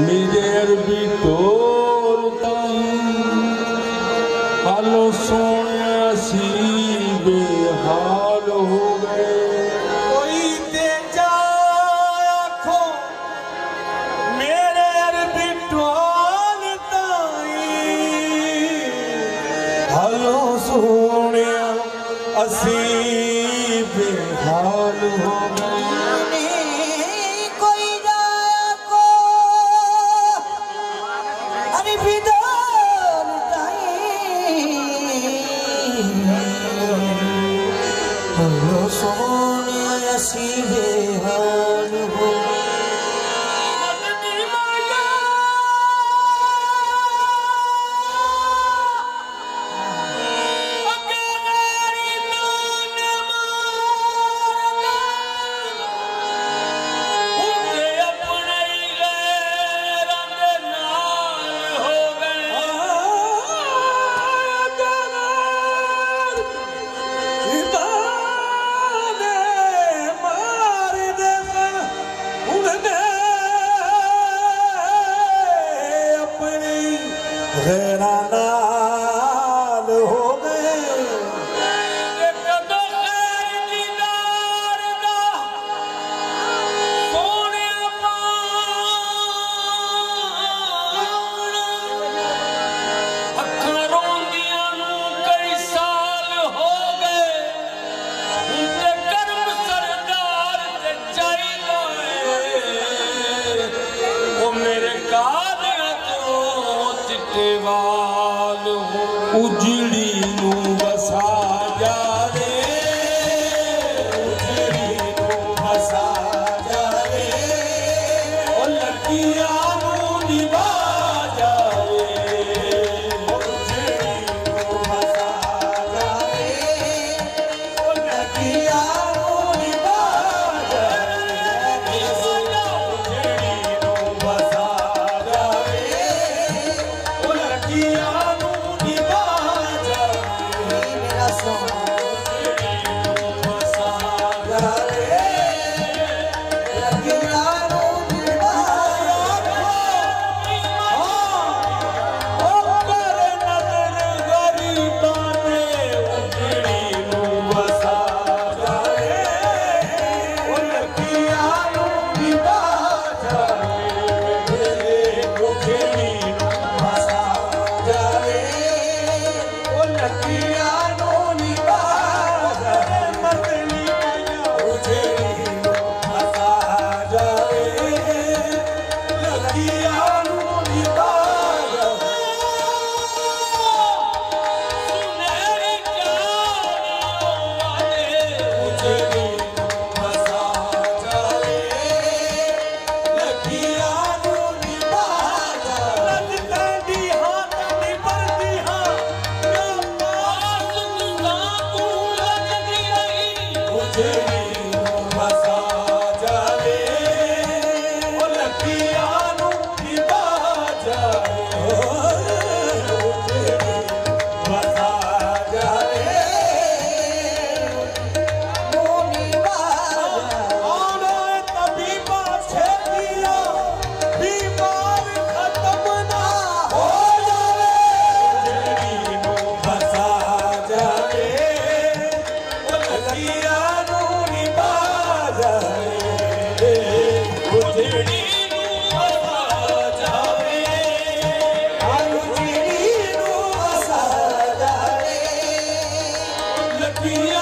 নিজের ভিতর হালো ਸੋਹਣਿਆ ਸੀ ਬੇਹਾਲ ਹੋ ਗਏ ਕੋਈ ਤੇ ਜਾ ਆਖੋ ਮੇਰੇ ਅਰਬੀ ਟੋਲ ਤਾਈ ਹਾਲੋ ਸੋਹਣਿਆ ਅਸੀਂ ਬੇਹਾਲ ਹੋ ਗਏ sonia sigue ha o dia. Yeah.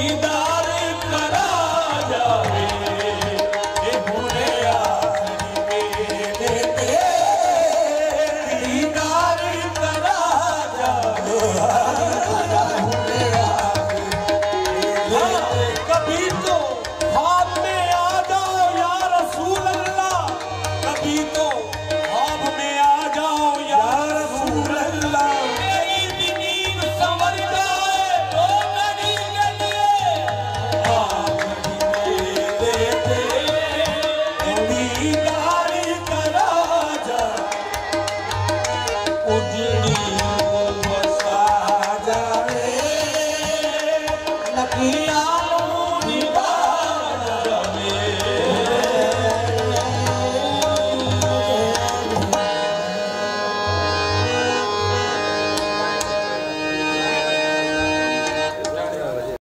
ida उजड़ी